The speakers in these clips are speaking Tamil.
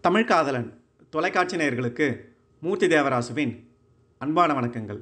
தமிழ் காதலன் தொலைக்காட்சி நேயர்களுக்கு மூர்த்தி தேவராசுவின் அன்பான வணக்கங்கள்.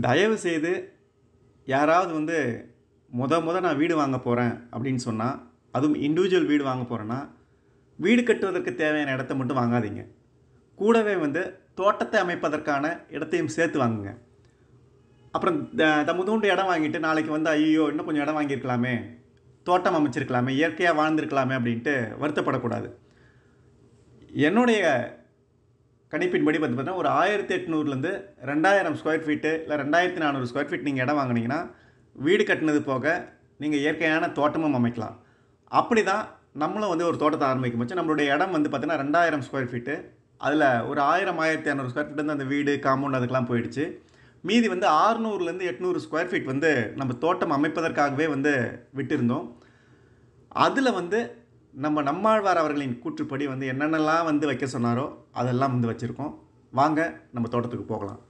தயவு செய்து யாராவது வந்து முத முத நான் வீடு வாங்க போகிறேன் அப்படின்னு சொன்னால் அதுவும் இண்டிவிஜுவல் வீடு வாங்க போகிறேன்னா வீடு கட்டுவதற்கு தேவையான இடத்த மட்டும் வாங்காதீங்க. கூடவே வந்து தோட்டத்தை அமைப்பதற்கான இடத்தையும் சேர்த்து வாங்குங்க. அப்புறம் த- தம்முதூண்டு இடம் வாங்கிட்டு நாளைக்கு வந்து ஐயோ இன்னும் கொஞ்சம் இடம் வாங்கியிருக்கலாமே தோட்டம் அமைச்சிருக்கலாமே இயற்கையாக வாழ்ந்திருக்கலாமே அப்படின்ட்டு வருத்தப்படக்கூடாது. என்னுடைய கணிப்பின்படி வந்து பார்த்தீங்கன்னா ஒரு ஆயிரத்தி எட்நூறுலேருந்து ரெண்டாயிரம் ஸ்கொயர் ஃபீட்டு இல்லை ரெண்டாயிரத்தி நானூறு ஸ்கொயர் ஃபீட் நீங்கள் இடம் வாங்குனீங்கன்னா வீடு கட்டினது போக நீங்கள் இயற்கையான தோட்டமும் அமைக்கலாம். அப்படி தான் நம்மளும் வந்து ஒரு தோட்டத்தை ஆரம்பிக்கும் போச்சு நம்மளுடைய இடம் வந்து பார்த்தீங்கன்னா ரெண்டாயிரம் ஸ்கொயர் ஃபீட்டு அதில் ஒரு ஆயிரம் ஆயிரத்தி இரநூறு ஸ்கொயர் ஃபீட் வந்து அந்த வீடு காம்பவுண்ட் அதுக்கெலாம் போயிடுச்சு. மீதி வந்து ஆறுநூறுலேருந்து எட்நூறு ஸ்கொயர் ஃபீட் வந்து நம்ம தோட்டம் அமைப்பதற்காகவே வந்து விட்டிருந்தோம். அதில் வந்து நம்ம நம்மாழ்வார் அவர்களின் கூற்றுப்படி வந்து என்னென்னலாம் வந்து வைக்க சொன்னாரோ அதெல்லாம் வந்து வச்சுருக்கோம். வாங்க நம்ம தோட்டத்துக்கு போகலாம்.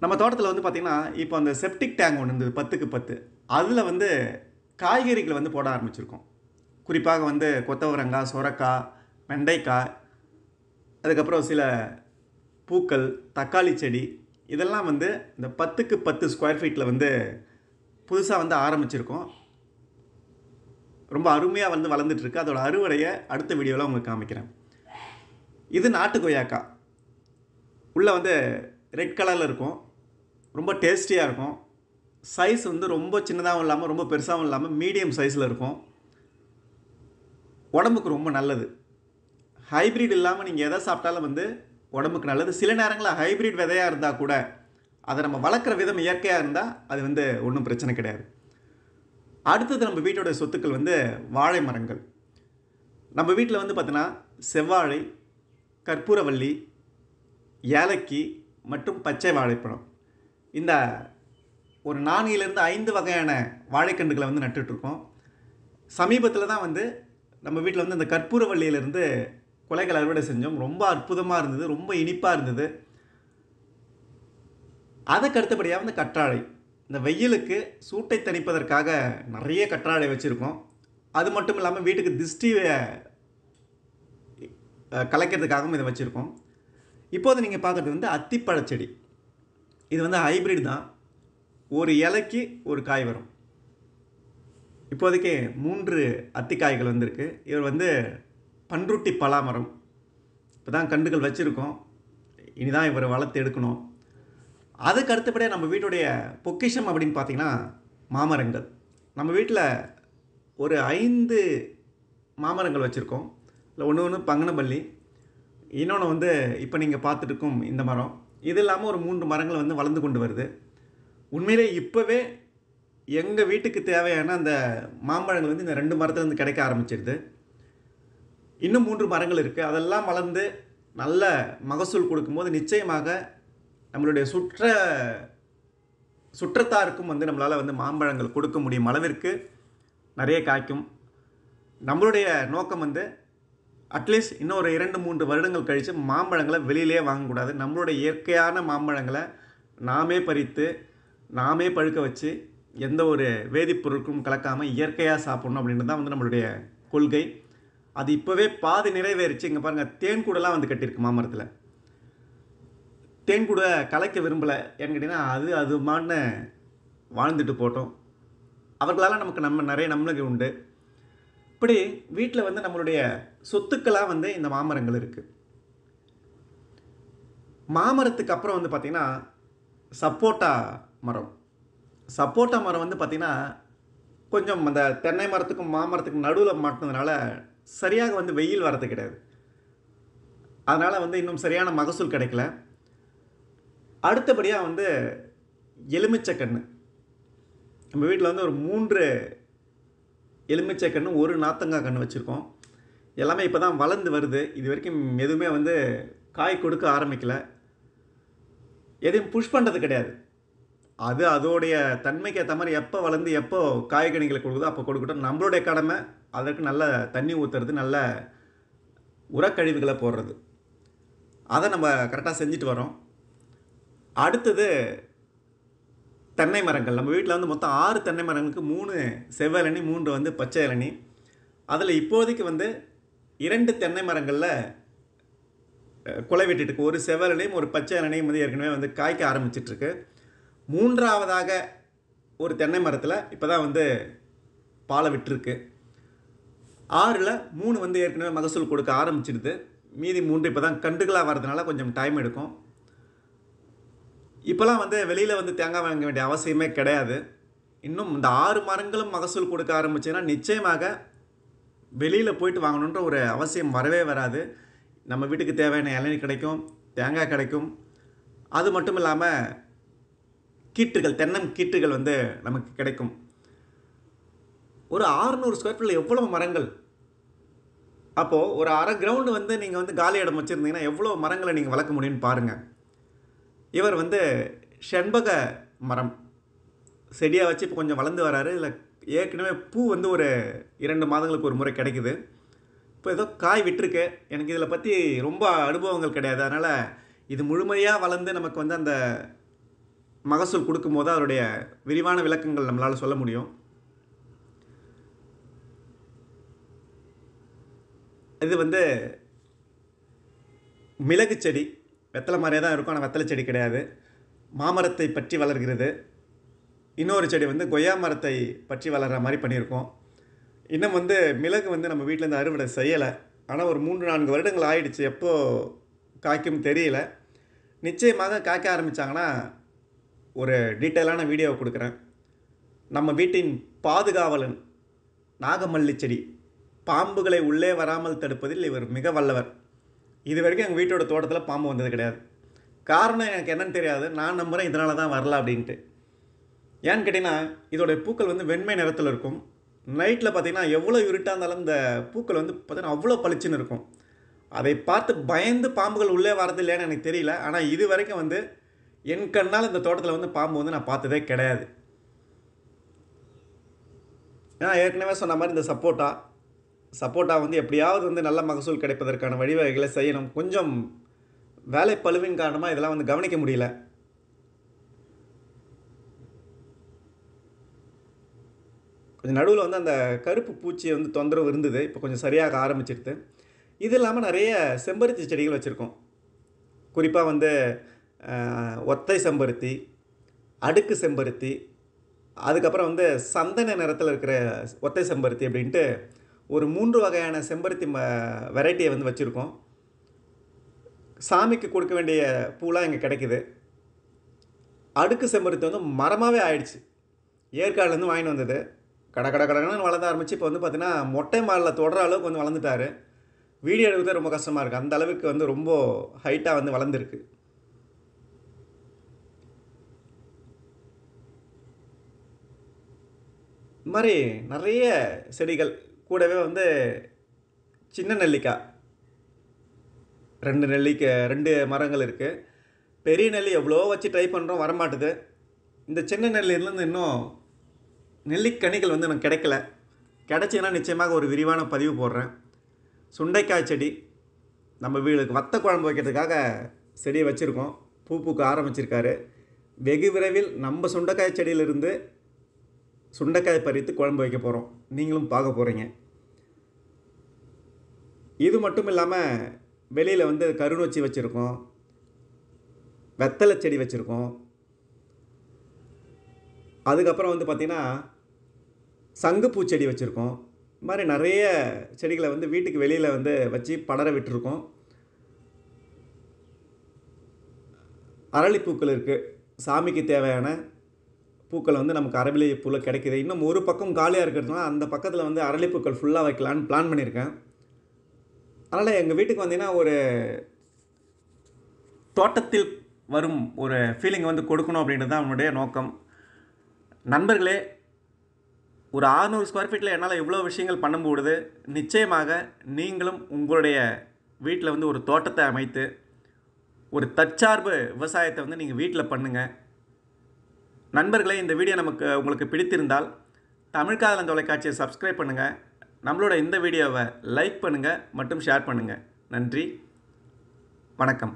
நம்ம தோட்டத்தில் வந்து பார்த்திங்கன்னா இப்போ அந்த செப்டிக் டேங்க் ஒன்று இருந்தது பத்துக்கு பத்து. அதில் வந்து காய்கறிகளை வந்து போட ஆரம்பிச்சிருக்கோம். குறிப்பாக வந்து கொத்தவரங்காய் சுரக்காய் வெண்டைக்காய் அதுக்கப்புறம் சில பூக்கள் தக்காளி செடி இதெல்லாம் வந்து இந்த பத்துக்கு பத்து ஸ்கொயர் ஃபீட்டில் வந்து புதுசாக வந்து ஆரம்பிச்சிருக்கோம். ரொம்ப அருமையாக வந்து வளர்ந்துட்டுருக்கு. அதோட அறுவடையை அடுத்த வீடியோவில் உங்களுக்கு காமிக்கிறேன். இது நாட்டு கொய்யாக்காய். உள்ளே வந்து ரெட் கலரில் இருக்கும். ரொம்ப டேஸ்டியாக இருக்கும். சைஸ் வந்து ரொம்ப சின்னதாகவும் இல்லாமல் ரொம்ப பெருசாகவும் இல்லாமல் மீடியம் சைஸில் இருக்கும். உடம்புக்கு ரொம்ப நல்லது. ஹைப்ரிட் இல்லாமல் நீங்கள் எதை சாப்பிட்டாலும் வந்து உடம்புக்கு நல்லது. சில நேரங்களில் ஹைப்ரிட் விதையாக இருந்தால் கூட அதை நம்ம வளர்க்குற விதம் இயற்கையாக இருந்தால் அது வந்து ஒன்றும் பிரச்சனை கிடையாது. அடுத்தது நம்ம வீட்டோட சொத்துக்கள் வந்து வாழை மரங்கள். நம்ம வீட்டில் வந்து பார்த்தோன்னா செவ்வாழை கற்பூரவள்ளி ஏலக்கி மற்றும் பச்சை வாழைப்பழம். இந்த ஒரு நான்கிலிருந்து ஐந்து வகையான வாழைக்கன்றுகளை வந்து நட்டுட்ருக்கோம் சமீபத்தில் தான் வந்து நம்ம வீட்டில் வந்து அந்த கற்பூரவள்ளியிலேருந்து கொலைகள் அறுவடை செஞ்சோம். ரொம்ப அற்புதமாக இருந்தது ரொம்ப இனிப்பாக இருந்தது. அதுக்கு அடுத்தபடியாக வந்து கற்றாழை. இந்த வெயிலுக்கு சூட்டை தணிப்பதற்காக நிறைய கற்றாழை வச்சுருக்கோம். அது மட்டும் இல்லாமல் வீட்டுக்கு திஷ்டி கலைக்கிறதுக்காகவும் இதை வச்சுருக்கோம். இப்போது நீங்கள் பார்க்குறது வந்து அத்திப்பழச்செடி இது வந்து ஹைபிரிட் தான். ஒரு இலைக்கு ஒரு காய் வரும். இப்போதைக்கு மூன்று அத்திக்காய்கள் வந்திருக்கு. இவர் வந்து பன்ருட்டி பலாமரம். இப்போ தான் கன்றுகள் வச்சுருக்கோம். இனிதான் இவரை வளர்த்து எடுக்கணும். அதுக்கு அடுத்தபடியாக நம்ம வீட்டுடைய பொக்கிஷம் அப்படின்னு பார்த்தீங்கன்னா மாமரங்கள். நம்ம வீட்டில் ஒரு ஐந்து மாமரங்கள் வச்சுருக்கோம். இல்லை ஒன்று ஒன்று பங்கனப்பள்ளி. இன்னொன்று வந்து இப்போ நீங்கள் பார்த்துட்டு இருக்கும் இந்த மரம். இது இல்லாமல் ஒரு மூன்று மரங்கள் வந்து வளர்ந்து கொண்டு வருது. உண்மையிலே இப்போவே எங்கள் வீட்டுக்கு தேவையான அந்த மாம்பழங்கள் வந்து இந்த ரெண்டு மரத்துலேருந்து கிடைக்க ஆரம்பிச்சிடுது இன்னும் மூன்று மரங்கள் இருக்குது அதெல்லாம் வளர்ந்து நல்ல மகசூல் கொடுக்கும்போது நிச்சயமாக நம்மளுடைய சுற்ற சுற்றத்தாருக்கும் வந்து நம்மளால் வந்து மாம்பழங்கள் கொடுக்க முடியும் அளவிற்கு. நிறைய காய்க்கும். நம்மளுடைய நோக்கம் வந்து அட்லீஸ்ட் இன்னும் ஒரு இரண்டு மூன்று வருடங்கள் கழித்து மாம்பழங்களை வெளியிலே வாங்கக்கூடாது. நம்மளுடைய இயற்கையான மாம்பழங்களை நாமே பறித்து நாமே பழுக்க வச்சு எந்த ஒரு வேதிப்பொருட்களும் கலக்காமல் இயற்கையாக சாப்பிட்ணும் அப்படின்றது தான் வந்து நம்மளுடைய கொள்கை. அது இப்போவே பாதி நிறைவேறிச்சு. இங்கே பாருங்கள் தேன் கூடலாம் வந்து கட்டியிருக்கு மாமரத்தில். தேன் கூட கலைக்க விரும்பலை. ஏன்னு கேட்டிங்கன்னா அது அதுமான்னு வாழ்ந்துட்டு போட்டோம். அவர்களால் நமக்கு நம்ம நிறைய நம்மளுக்கு உண்டு. இப்படி வீட்டில் வந்து நம்மளுடைய சொத்துக்களாக வந்து இந்த மாமரங்கள் இருக்குது மாமரத்துக்கு அப்புறம் வந்து பார்த்திங்கன்னா சப்போட்டா மரம். சப்போட்டா மரம் வந்து பார்த்திங்கன்னா கொஞ்சம் அந்த தென்னை மரத்துக்கும் மாமரத்துக்கும் நடுவில் மாட்டினதுனால சரியாக வந்து வெயில் வரது கிடையாது. அதனால் வந்து இன்னும் சரியான மகசூல் கிடைக்கல. அடுத்தபடியாக வந்து எலுமிச்சை கன்று நம்ம வீட்டில் வந்து ஒரு மூன்று எலுமிச்சை கன்று ஒரு நாத்தங்காய் கன்று வச்சுருக்கோம். எல்லாமே இப்போ தான் வளர்ந்து வருது. இது வரைக்கும் எதுவுமே வந்து காய் கொடுக்க ஆரம்பிக்கல. எதையும் புஷ் பண்ணுறது கிடையாது. அது அதோடைய தன்மைக்கு ஏற்ற மாதிரி எப்போ வளர்ந்து எப்போ காய்கனிகளை கொடுக்குதோ அப்போ கொடுக்கட்டும். நம்மளுடைய கடமை அதற்கு நல்ல தண்ணி ஊற்றுறது நல்ல உரக்கழிவுகளை போடுறது. அதை நம்ம கரெக்டாக செஞ்சுட்டு வரோம். அடுத்தது தென்னை மரங்கள். நம்ம வீட்டில் வந்து மொத்தம் ஆறு தென்னை மரங்களுக்கு மூணு செவ்வலனி மூன்று வந்து பச்சை இளநி. அதில் இப்போதைக்கு வந்து இரண்டு தென்னை மரங்களில் அஹ், குலை வெட்டிட்டு ஒரு செவ்வலனையும் ஒரு பச்சை இளநியும் வந்து ஏற்கனவே வந்து காய்க்க ஆரம்பிச்சிட்ருக்கு. மூன்றாவதாக ஒரு தென்னை மரத்தில் இப்போ தான் வந்து பாலை விட்டுருக்கு. ஆறில் மூணு வந்து ஏற்கனவே மகசூல் கொடுக்க ஆரம்பிச்சிடுது. மீதி மூன்று இப்போ தான் கண்டுகளாக வர்றதுனால கொஞ்சம் டைம் எடுக்கும். இப்போலாம் வந்து வெளியில் வந்து தேங்காய் வாங்க வேண்டிய அவசியமே கிடையாது. இன்னும் இந்த ஆறு மரங்களும் மகசூல் கொடுக்க ஆரம்பிச்சுன்னா நிச்சயமாக வெளியில் போயிட்டு வாங்கணுன்ற ஒரு அவசியம் வரவே வராது. நம்ம வீட்டுக்கு தேவையான இளநீ கிடைக்கும் தேங்காய் கிடைக்கும். அது மட்டும் இல்லாமல் கீட்டுகள் தென்னம் கீட்டுகள் வந்து நமக்கு கிடைக்கும். ஒரு 600 ஸ்கொயர் ஃபீட்டில் எவ்வளோ மரங்கள்? அப்போது ஒரு அரை கிரவுண்டு வந்து நீங்கள் வந்து காலி இடம் வச்சுருந்தீங்கன்னா எவ்வளோ மரங்களை நீங்கள் வளர்க்க முடியும்னு பாருங்கள் இவர் வந்து செண்பக மரம் செடியாக வச்சு இப்போ கொஞ்சம் வளர்ந்து வராரு. இல்லை ஏற்கனவே பூ வந்து ஒரு இரண்டு மாதங்களுக்கு ஒரு முறை கிடைக்குது. இப்போ ஏதோ காய் விட்டுருக்கு. எனக்கு இதில் பற்றி ரொம்ப அனுபவங்கள் கிடையாது. அதனால் இது முழுமையாக வளர்ந்து நமக்கு வந்து அந்த மகசூல் கொடுக்கும்போது அதனுடைய விரிவான விளக்கங்கள் நம்மளால் சொல்ல முடியும். இது வந்து மிளகு செடி வெத்தலை மாதிரியே தான் இருக்கும் ஆனால் வெத்தலை செடி கிடையாது. மாமரத்தை பற்றி வளர்கிறது. இன்னொரு செடி வந்து கொய்யா மரத்தை பற்றி வளர்கிற மாதிரி பண்ணியிருக்கோம். இன்னும் வந்து மிளகு வந்து நம்ம வீட்டிலேருந்து அறுவடை செய்யலை. ஆனால் ஒரு மூன்று நான்கு வருடங்கள் ஆயிடுச்சு எப்போ காய்க்கும் தெரியல. நிச்சயமாக காய்க்க ஆரம்பித்தாங்கன்னா ஒரு டீட்டெயிலான வீடியோ கொடுக்குறேன். நம்ம வீட்டின் பாதுகாவலன் நாகமல்லி செடி. பாம்புகளை உள்ளே வராமல் தடுப்பதில் இவர் மிக வல்லவர். இது வரைக்கும் எங்கள் வீட்டோட தோட்டத்தில் பாம்பு வந்தது கிடையாது. காரணம் எனக்கு என்னன்னு தெரியாது. நான் நம்புகிறேன் இதனால தான் வரல அப்படின்ட்டு. ஏன்னு கேட்டிங்கன்னா இதோடைய பூக்கள் வந்து வெண்மை நிறத்தில் இருக்கும். நைட்டில் பார்த்தீங்கன்னா எவ்வளோ இருட்டாக இருந்தாலும் இந்த பூக்கள் வந்து பார்த்திங்கன்னா அவ்வளோ பளிச்சுன்னு இருக்கும். அதை பார்த்து பயந்து பாம்புகள் உள்ளே வரது இல்லைன்னு எனக்கு தெரியல. ஆனால் இது வரைக்கும் வந்து என் கண்ணால் இந்த தோட்டத்தில் வந்து பாம்பு வந்து நான் பார்த்ததே கிடையாது. ஏன்னா ஏற்கனவே சொன்ன மாதிரி இந்த சப்போட்டா சப்போட்டா வந்து எப்படியாவது வந்து நல்ல மகசூல் கிடைப்பதற்கான வழிவகைகளை செய்யணும். கொஞ்சம் வேலை பழுவின் காரணமாக இதெல்லாம் வந்து கவனிக்க முடியல. கொஞ்சம் நடுவில் வந்து அந்த கருப்பு பூச்சி வந்து தொந்தரவு இருந்தது. இப்போ கொஞ்சம் சரியாக ஆரம்பிச்சிருது. இது இல்லாமல் நிறைய செம்பருத்தி செடிகள் வச்சுருக்கோம். குறிப்பாக வந்து ஒத்தை செம்பருத்தி அடுக்கு செம்பருத்தி அதுக்கப்புறம் வந்து சந்தன நிறத்தில் இருக்கிற ஒத்தை செம்பருத்தி அப்படின்ட்டு ஒரு மூன்று வகையான செம்பருத்தி ம வெரைட்டியை வந்து வச்சுருக்கோம். சாமிக்கு கொடுக்க வேண்டிய பூலாம் இங்கே கிடைக்குது. அடுக்கு செம்பருத்தி வந்து மரமாகவே ஆயிடுச்சு. ஏற்காடுலேருந்து வாங்கிட்டு வந்தது. கட கட கடகடன்னு வளர்ந்த ஆரம்பிச்சு இப்போ வந்து பார்த்தீங்கன்னா மொட்டை மாலில் தொடர அளவுக்கு வந்து வளர்ந்துட்டாரு. வீடியோ எடுக்கிறது ரொம்ப கஷ்டமாக இருக்குது அந்த அளவுக்கு வந்து ரொம்ப ஹைட்டாக வந்து வளர்ந்துருக்கு. இந்த மாதிரி நிறைய செடிகள் கூடவே வந்து சின்ன நெல்லிக்காய் ரெண்டு நெல்லிக்காய் ரெண்டு மரங்கள் இருக்குது பெரிய நெல்லி எவ்வளோ வச்சு ட்ரை பண்ணுறோம் வரமாட்டுது. இந்த சின்ன நெல்லியிலேருந்து இன்னும் நெல்லிக்கனிகள் வந்து எனக்கு கிடைக்கல. கிடைச்சின்னா நிச்சயமாக ஒரு விரிவான பதிவு போடுறேன். சுண்டைக்காய் செடி. நம்ம வீடுக்கு வத்த குழம்பு வைக்கிறதுக்காக செடியை வச்சுருக்கோம். பூ பூக்க ஆரம்பிச்சிருக்காரு. வெகு விரைவில் நம்ம சுண்டைக்காய் செடியிலிருந்து சுண்டைக்காய் பறித்து குழம்பு வைக்க போகிறோம் நீங்களும் பார்க்க போகிறீங்க இது மட்டும் இல்லாமல் வெளியில் வந்து கருணொச்சி வச்சுருக்கோம். வெத்தலை செடி வச்சுருக்கோம். அதுக்கப்புறம் வந்து பார்த்திங்கன்னா சங்குப்பூ செடி வச்சுருக்கோம். இது மாதிரி நிறைய செடிகளை வந்து வீட்டுக்கு வெளியில் வந்து வச்சு படர விட்டுருக்கோம். அரளிப்பூக்கள் இருக்குது சாமிக்கு தேவையான பூக்கள் வந்து நமக்கு அரளி பூவில் கிடைக்கிது. இன்னும் ஒரு பக்கம் காலியாக இருக்கிறதுனால அந்த பக்கத்தில் வந்து அரளிப்பூக்கள் ஃபுல்லாக வைக்கலான்னு பிளான் பண்ணியிருக்கேன். அதனால் எங்கள் வீட்டுக்கு வந்தீங்கன்னா ஒரு தோட்டத்தில் வரும் ஒரு ஃபீலிங்கை வந்து கொடுக்கணும் அப்படின்றது தான் அவனுடைய நோக்கம். நண்பர்களே ஒரு 600 ஸ்கொயர் ஃபீட்டில் என்னால் இவ்வளோ விஷயங்கள் பண்ண முடியுது. நிச்சயமாக நீங்களும் உங்களுடைய வீட்டில் வந்து ஒரு தோட்டத்தை அமைத்து ஒரு தற்சார்பு விவசாயத்தை வந்து நீங்கள் வீட்டில் பண்ணுங்கள் நண்பர்களே இந்த வீடியோ நமக்கு உங்களுக்கு பிடித்திருந்தால் தமிழ்காதலன் தொலைக்காட்சியை சப்ஸ்கிரைப் பண்ணுங்கள் நம்மளோட இந்த வீடியோவை லைக் பண்ணுங்கள் மற்றும் ஷேர் பண்ணுங்கள் நன்றி. வணக்கம்.